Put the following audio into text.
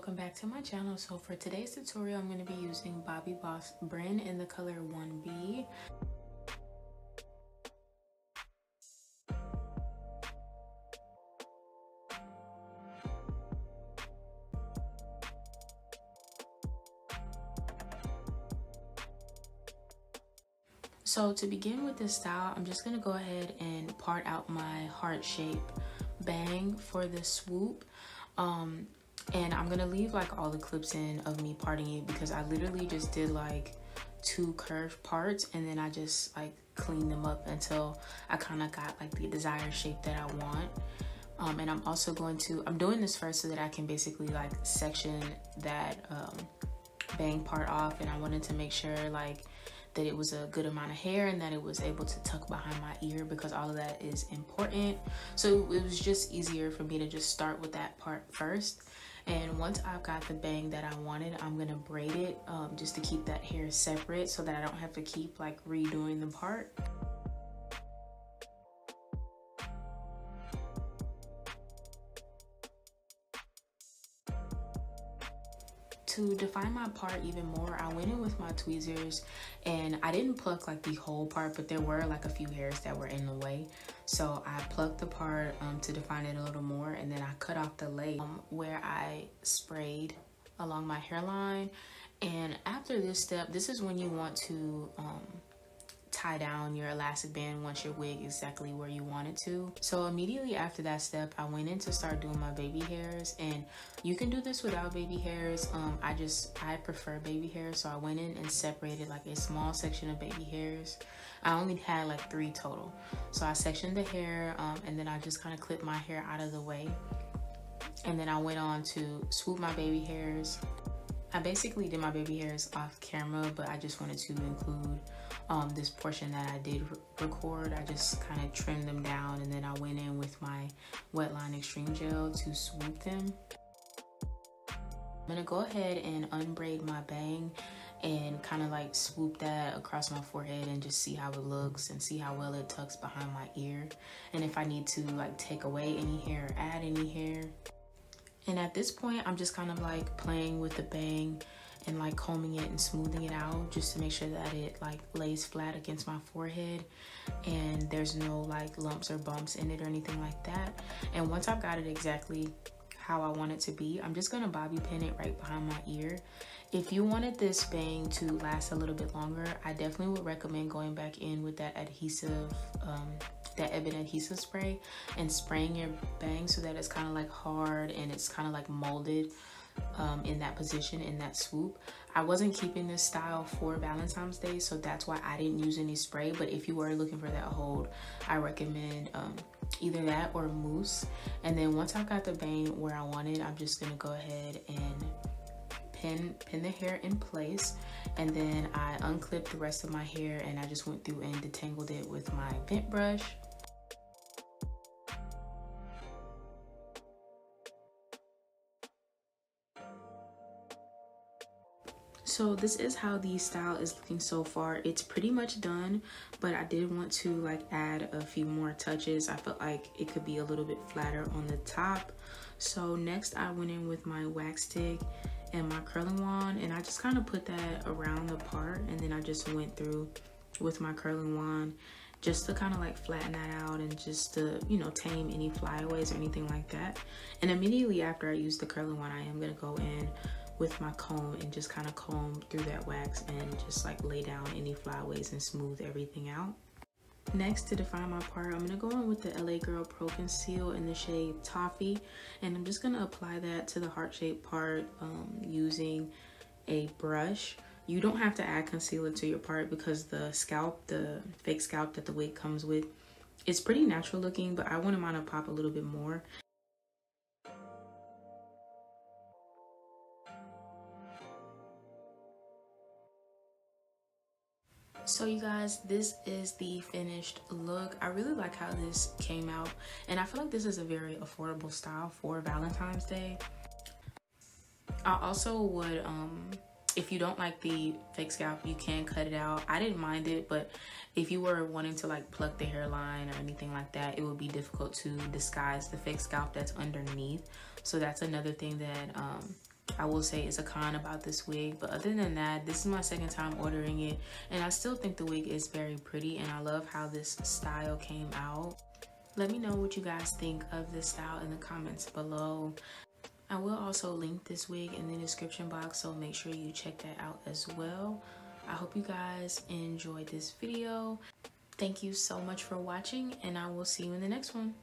to my channel. So for today's tutorial, I'm going to be using Bobbi Boss Brynn in the color 1B. So to begin with this style, I'm just going to go ahead and part out my heart shape bang for the swoop. Um, and I'm gonna leave like all the clips in of me parting it because I literally just did like two curved parts and then I just like cleaned them up until I kind of got like the desired shape that I want. Um, and I'm also going to, I'm doing this first so that I can basically like section that um, bang part off and I wanted to make sure like that it was a good amount of hair and that it was able to tuck behind my ear because all of that is important. So it was just easier for me to just start with that part first. And once I've got the bang that I wanted, I'm gonna braid it um, just to keep that hair separate so that I don't have to keep like redoing the part. To define my part even more, I went in with my tweezers and I didn't pluck like the whole part, but there were like a few hairs that were in the way. So I plucked the part um, to define it a little more and then I cut off the lace um, where I sprayed along my hairline. And after this step, this is when you want to um, tie down your elastic band once your wig exactly where you want it to. So immediately after that step, I went in to start doing my baby hairs and you can do this without baby hairs. Um, I just, I prefer baby hairs. So I went in and separated like a small section of baby hairs. I only had like three total. So I sectioned the hair um, and then I just kind of clipped my hair out of the way. And then I went on to swoop my baby hairs. I basically did my baby hairs off camera, but I just wanted to include um, this portion that I did re record, I just kind of trimmed them down and then I went in with my Wetline Extreme Gel to swoop them. I'm gonna go ahead and unbraid my bang and kind of like swoop that across my forehead and just see how it looks and see how well it tucks behind my ear. And if I need to like take away any hair or add any hair. And at this point, I'm just kind of like playing with the bang and like combing it and smoothing it out just to make sure that it like lays flat against my forehead and there's no like lumps or bumps in it or anything like that. And once I've got it exactly how I want it to be, I'm just gonna bobby pin it right behind my ear. If you wanted this bang to last a little bit longer, I definitely would recommend going back in with that adhesive, um, that Ebin adhesive spray and spraying your bang so that it's kind of like hard and it's kind of like molded um, in that position, in that swoop. I wasn't keeping this style for Valentine's Day, so that's why I didn't use any spray. But if you are looking for that hold, I recommend um, either that or mousse. And then once I got the bang where I wanted, I'm just gonna go ahead and pin pin the hair in place and then I unclipped the rest of my hair and I just went through and detangled it with my vent brush so this is how the style is looking so far. It's pretty much done but i did want to like add a few more touches. I felt like it could be a little bit flatter on the top. So next i went in with my wax stick and my curling wand and i just kind of put that around the part and then i just went through with my curling wand just to kind of like flatten that out and just to you know tame any flyaways or anything like that. And immediately after i use the curling wand i am going to go in with my comb and just kind of comb through that wax and just like lay down any flyaways and smooth everything out. Next, to define my part, I'm going to go in with the LA Girl Pro Conceal in the shade Toffee. And I'm just going to apply that to the heart-shaped part um, using a brush. You don't have to add concealer to your part because the scalp, the fake scalp that the wig comes with, it's pretty natural looking, but I wanted mine to pop a little bit more. So you guys this is the finished look. I really like how this came out and i feel like this is a very affordable style for valentine's day. I also would um if you don't like the fake scalp you can cut it out. I didn't mind it but if you were wanting to like pluck the hairline or anything like that it would be difficult to disguise the fake scalp that's underneath. So that's another thing that um I will say is a con about this wig. But other than that, this is my second time ordering it. And I still think the wig is very pretty and I love how this style came out. Let me know what you guys think of this style in the comments below. I will also link this wig in the description box, so make sure you check that out as well. I hope you guys enjoyed this video. Thank you so much for watching, and I will see you in the next one.